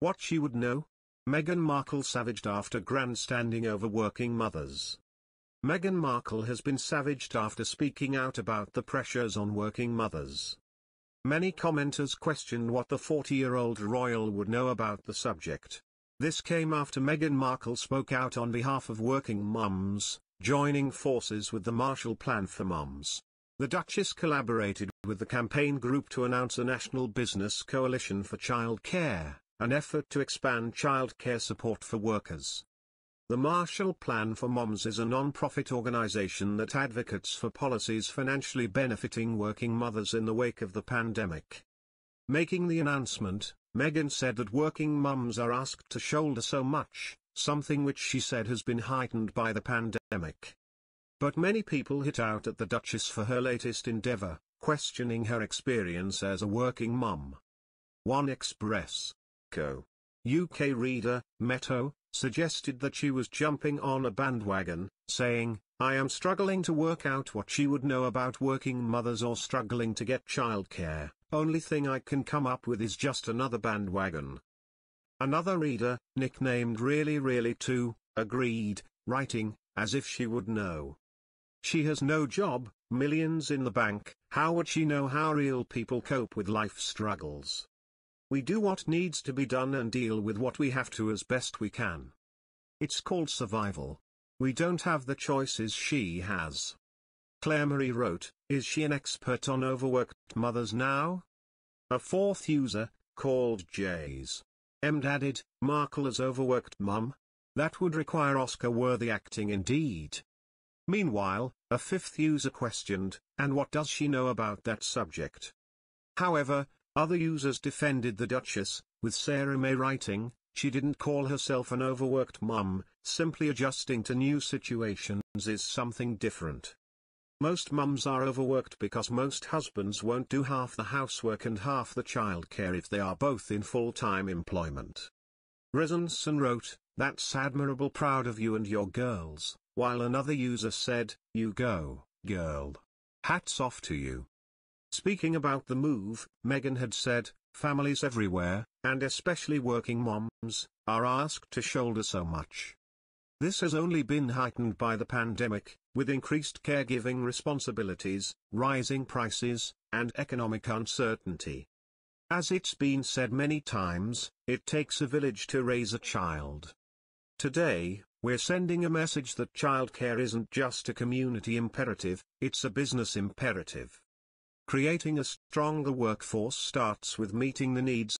What she would know? Meghan Markle savaged after grandstanding over working mothers. Meghan Markle has been savaged after speaking out about the pressures on working mothers. Many commenters questioned what the 40-year-old royal would know about the subject. This came after Meghan Markle spoke out on behalf of working mums, joining forces with the Marshall Plan for Mums. The Duchess collaborated with the campaign group to announce a national business coalition for child care, an effort to expand childcare support for workers. The Marshall Plan for Moms is a non-profit organization that advocates for policies financially benefiting working mothers in the wake of the pandemic. Making the announcement, Meghan said that working mums are asked to shoulder so much, something which she said has been heightened by the pandemic. But many people hit out at the Duchess for her latest endeavor, questioning her experience as a working mum. One Express. UK reader, Meto, suggested that she was jumping on a bandwagon, saying, I am struggling to work out what she would know about working mothers or struggling to get childcare, only thing I can come up with is just another bandwagon. Another reader, nicknamed Really Really Too, agreed, writing, as if she would know. She has no job, millions in the bank, how would she know how real people cope with life struggles? We do what needs to be done and deal with what we have to as best we can. It's called survival. We don't have the choices she has. Claire Marie wrote, is she an expert on overworked mothers now? A fourth user, called Jays. M added, Markle as overworked mum? That would require Oscar-worthy acting indeed. Meanwhile, a fifth user questioned, and what does she know about that subject? However, other users defended the Duchess, with Sarah May writing, she didn't call herself an overworked mum, simply adjusting to new situations is something different. Most mums are overworked because most husbands won't do half the housework and half the childcare if they are both in full-time employment. Rezanson wrote, that's admirable proud of you and your girls, while another user said, you go, girl. Hats off to you. Speaking about the move, Meghan had said, families everywhere, and especially working moms, are asked to shoulder so much. This has only been heightened by the pandemic, with increased caregiving responsibilities, rising prices, and economic uncertainty. As it's been said many times, it takes a village to raise a child. Today, we're sending a message that childcare isn't just a community imperative, it's a business imperative. Creating a stronger workforce starts with meeting the needs